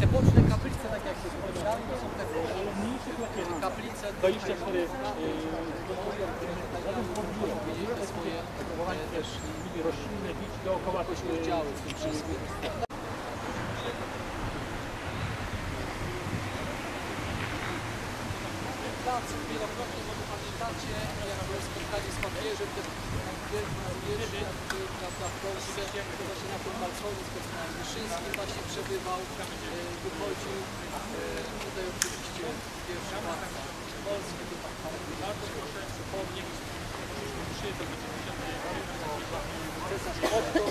Te boczne kaplice, tak jak się powiedziałem, to są te mniejsze kaplice, 24 yy, mieliśmy swoje e, też roślinne bić dookoła tych yy, działy w tym wszystkim. Placu wielokrotnie było spotkanie z papieżem, był prawda, w Polsce, to właśnie na tym balkonie z Konstantem Wyszyńskim właśnie przebywał, e, wychodził. E, Tutaj oczywiście pierwszy władca Polski, to tak Bardzo proszę przypomnieć, to będzie cesarz Otto,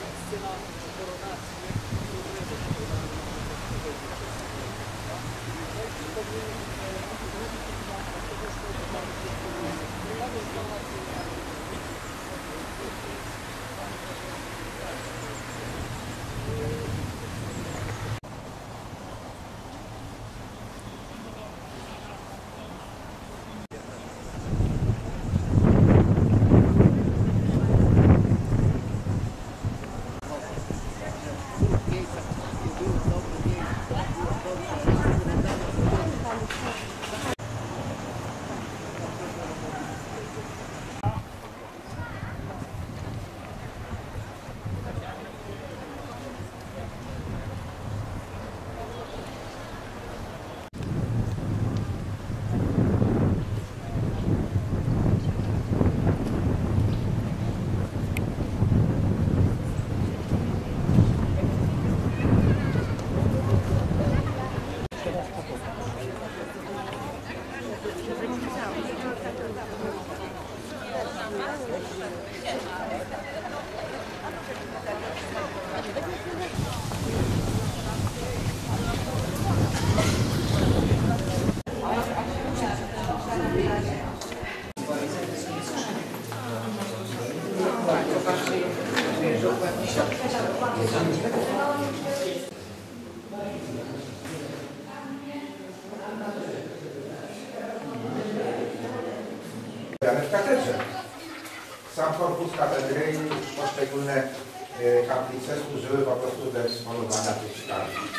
w katedrze. Sam korpus katedry i poszczególne e, kaplice służyły po prostu do eksponowania tych skarbów.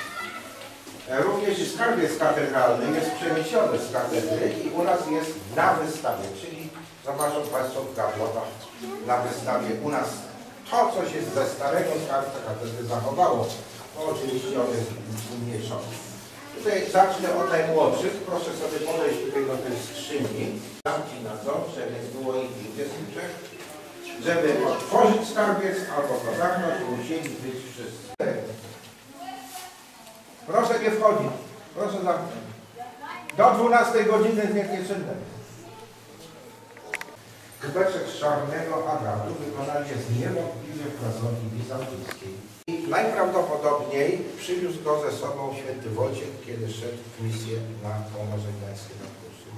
E, Również skarbiec katedralny jest przeniesiony z katedry i u nas jest na wystawie, czyli zobaczą Państwo w gablotach na wystawie u nas to, co się ze starego skarbca katedry zachowało, to oczywiście on jest umniejszony. Tutaj zacznę od najmłodszych. Proszę sobie podejść tutaj do tej skrzyni. Zamki nadzorcze, więc było ich 23. Żeby otworzyć skarbiec albo go zamknąć, musieli być wszyscy. Proszę nie wchodzić. Proszę zamknąć. Do 12 godziny niech nie czynne. Kubeczek czarnego agatu wykonany jest niewątpliwie w pracowni bizantyjskiej. I najprawdopodobniej przywiózł go ze sobą święty Wojciech, kiedy szedł w misję na Pomorze Gdańskie na Prusy.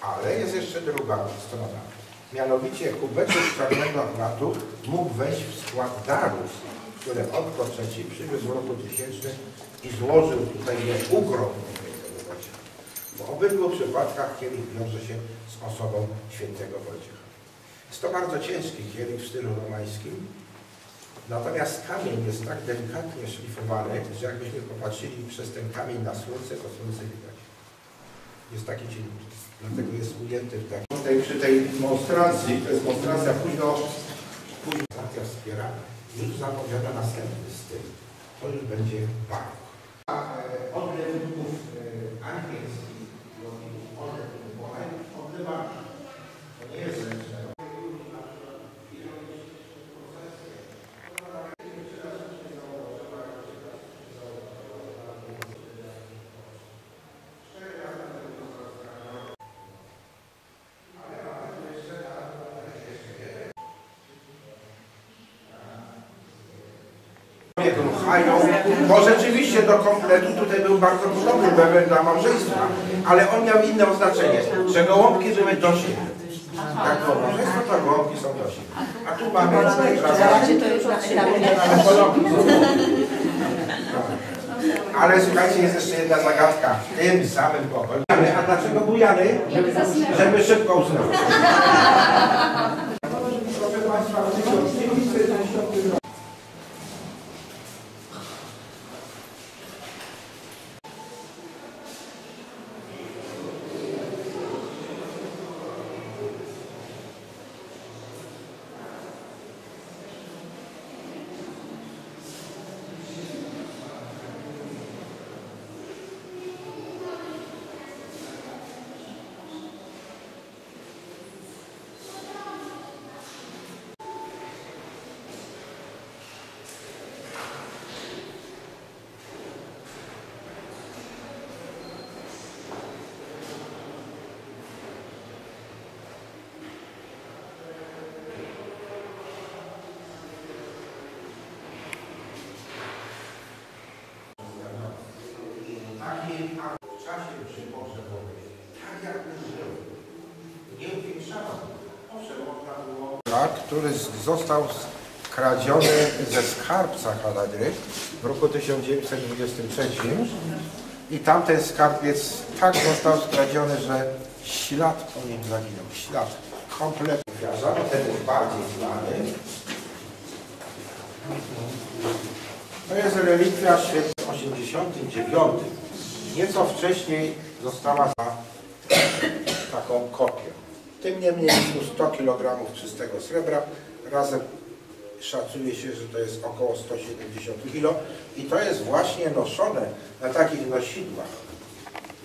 Ale jest jeszcze druga strona. Mianowicie kubeczek czarnego agratu mógł wejść w skład darów, które Otto III przywiózł w roku 1000 i złożył tutaj je Wojciecha. W obydwu przypadkach kielich wiąże się osobą świętego Wojciecha. Jest to bardzo ciężki kielich w stylu romańskim, natomiast kamień jest tak delikatnie szlifowany, że jakbyśmy popatrzyli przez ten kamień na słońce, to słońce widać. Jest taki cieniutki, dlatego jest ujęty w takim... Tutaj, przy tej monstracji, to jest monstracja późno, późno wspierana. Już zapowiada następny styl. To już będzie barok. A e, odlewników e, angielskich, odlewników, bo odlewa to nie jest ręczne. Ruchają, bo rzeczywiście do kompletu tutaj był bardzo podobny bebel dla małżeństwa, ale on miał inne oznaczenie, że gołąbki były do siebie. Tak było małżeństwo, to gołąbki są do siebie. A tu mamy to ale podobnie. Ale słuchajcie, jest jeszcze jedna zagadka. W tym samym pokoju. A dlaczego bujany? Żeby, żeby szybko usnął. Proszę Państwa, w 1960 roku takiej a w czasie przypogrzebowej, tak jakby żył, nie upiększano. Owszem, można było... Który został skradziony ze skarbca Haladry w roku 1923 i tamten skarbiec tak został skradziony, że ślad po nim zaginął. Ślad kompletnie. Ten jest bardziej znany. To jest relikwia święta 89. Nieco wcześniej została za taką kopię. Tym niemniej jest tu 100 kg czystego srebra. Razem szacuje się, że to jest około 170 kg i to jest właśnie noszone na takich nosidłach.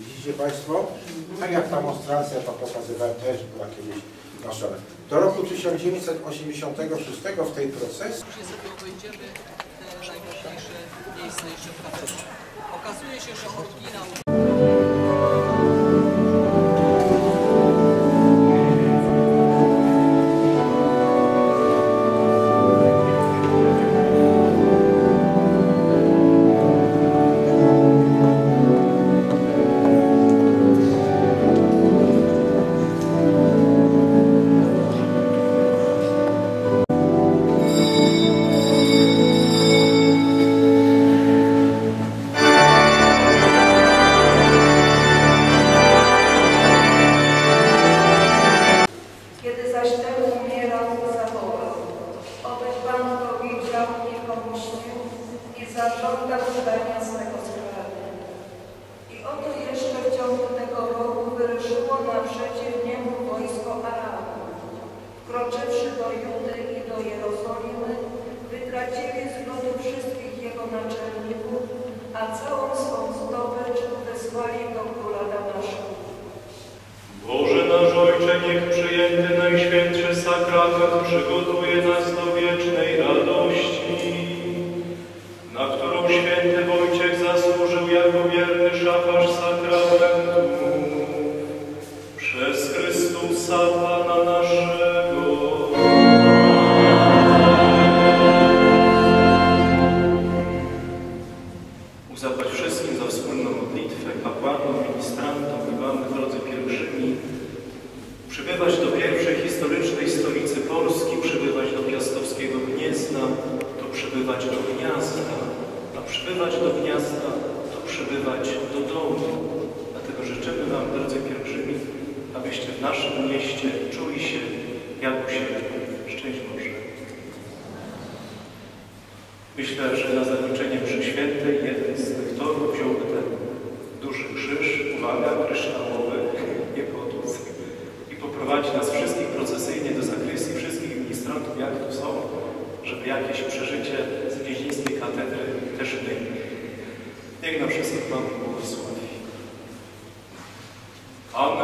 Widzicie Państwo? Tak jak ta monstrancja to pokazywałem też była kiedyś noszona. Do roku 1986 w tej procesie Później sobie obejdziemy te najważniejsze miejsca jeszcze w katedrze. Okazuje się, że oryginał Wkroczywszy do Judy i do Jerozolimy, wytracili z ludu wszystkich jego naczelników, a całą swą zdobycz wysłali do króla Damaszku. Boże nasz Ojcze, niech przyjęty Najświętszy Sakrament przygotuje nas do wiecznej przybywać do pierwszej historycznej stolicy Polski, przybywać do piastowskiego Gniezna, to przybywać do Gniazda, a przybywać do Gniazda, to przybywać do domu. Dlatego życzymy Wam, drodzy pielgrzymi, abyście w naszym mieście czuli się jak u siebie. Szczęść Boże. Myślę, że na zakończenie przy świętej jeden z lektorów wziąłby ten duży krzyż, uwaga, kryształowy, nie podłóg, i poprowadzi nas wszystkich procesyjnie do zakrystii, wszystkich ministrantów, jak tu są, żeby jakieś przeżycie z więzińskiej katedry też mieli. Niech nam wszystkich Pan błogosławi. Pan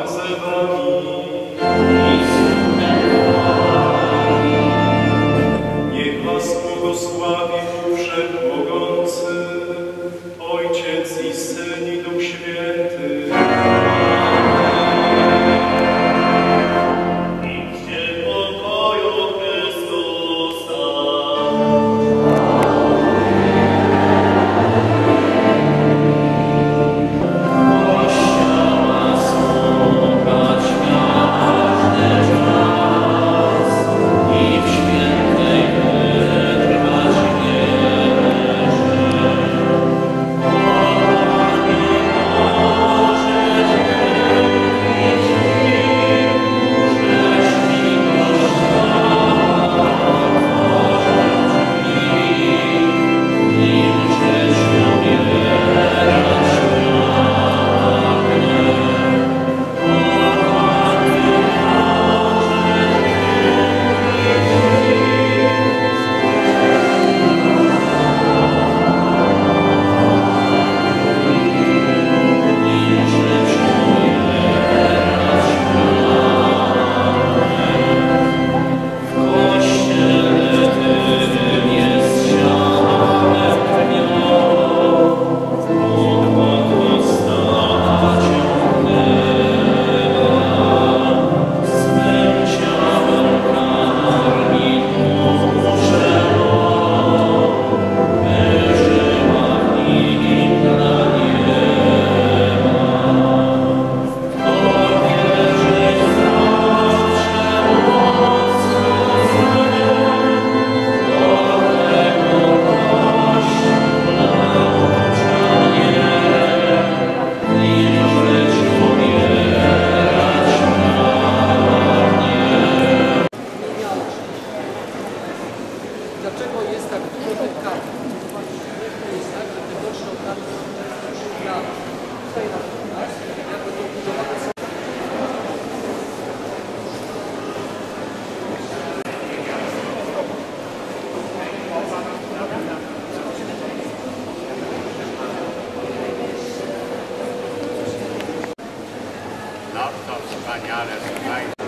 I got it.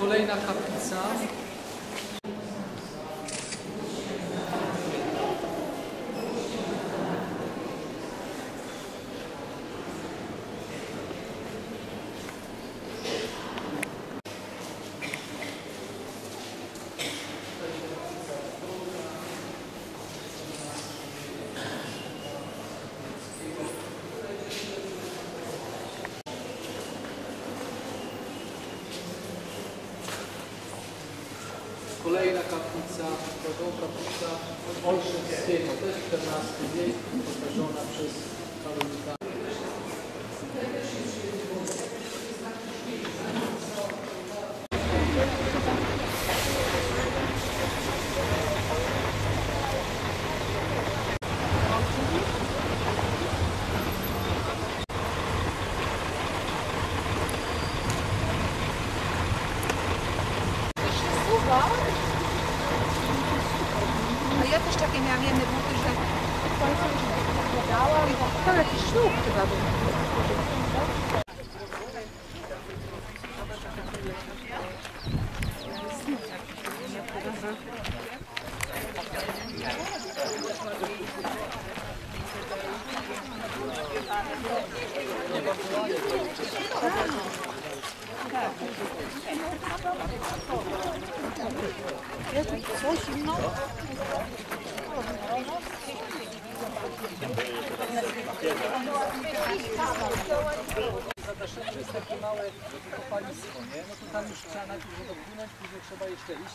kolejna kaplica. pizza, to dobra pizza, ojciec z To jest XIV wiek, przez Karolika. trzeba jeszcze iść.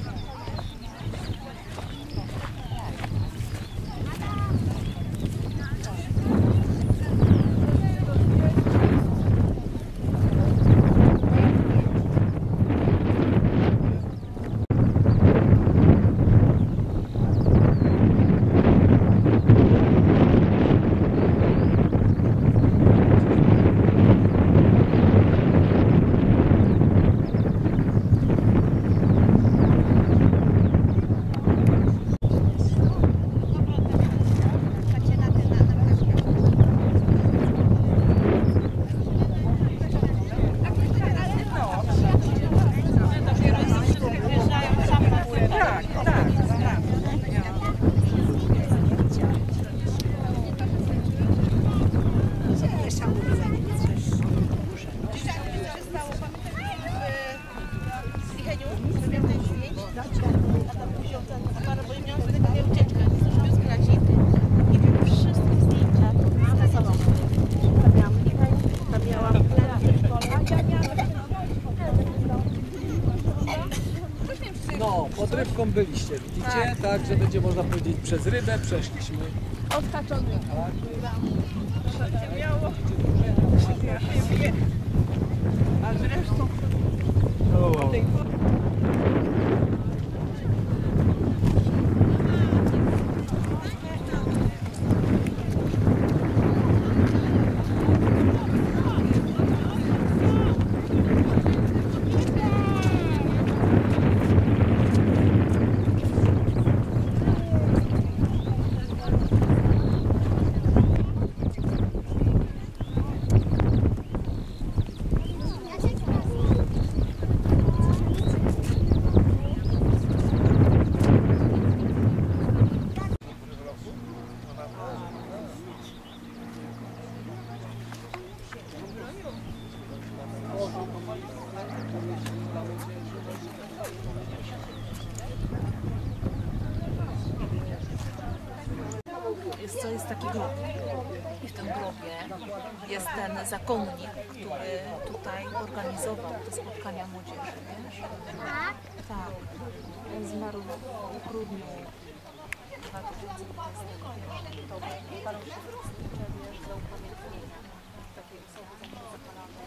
byliście, widzicie? Tak, że będzie można powiedzieć przez rybę przeszliśmy. Odhaczony. A zresztą Jest, co jest taki grób. I w tym grobie jest ten zakonnik, który tutaj organizował te spotkania młodzieży, wiesz? Tak? Tak. On zmarł w grudniu 2020 wiesz? To wiesz, upamiętnienia. Osoby zawsze zapalane.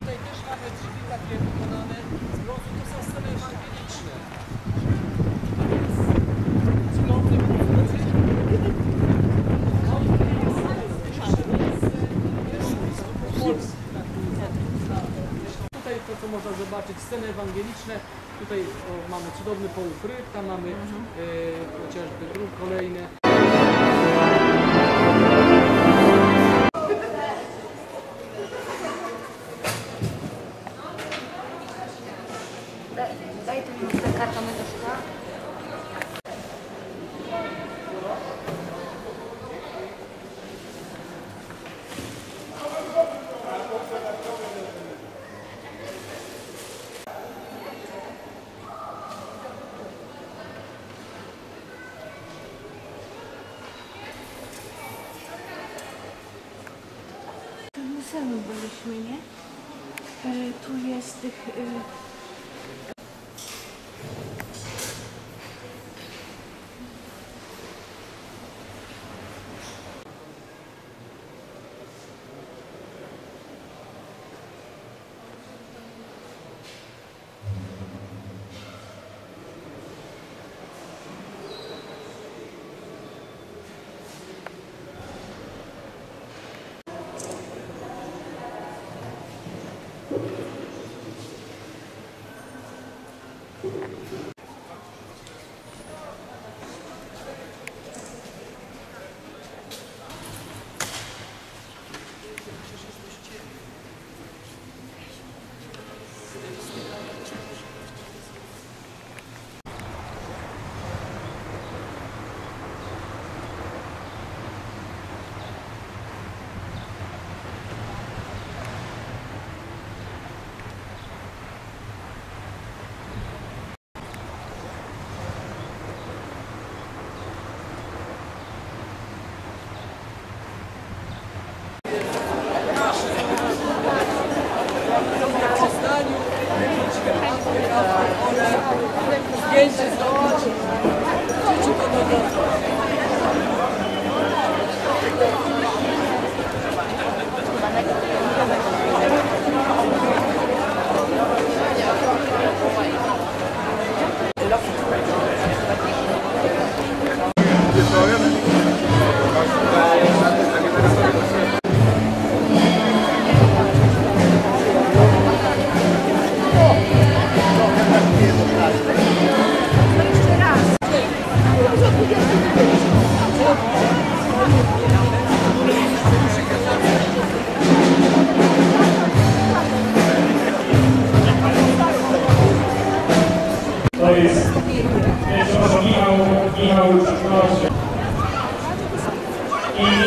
Tutaj też mamy drzwi takie wykonane z brązu, to są sceny ewangeliczne. Tutaj to, co można zobaczyć, sceny ewangeliczne. Tutaj o, mamy cudowny połów ryb, tam mamy e, chociażby drób kolejny.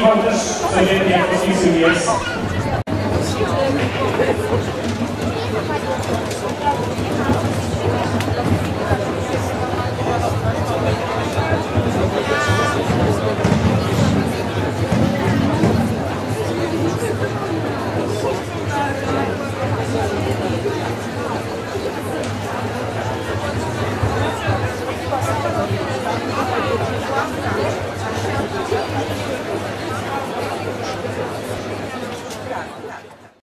I Michał też codziennie jak jest.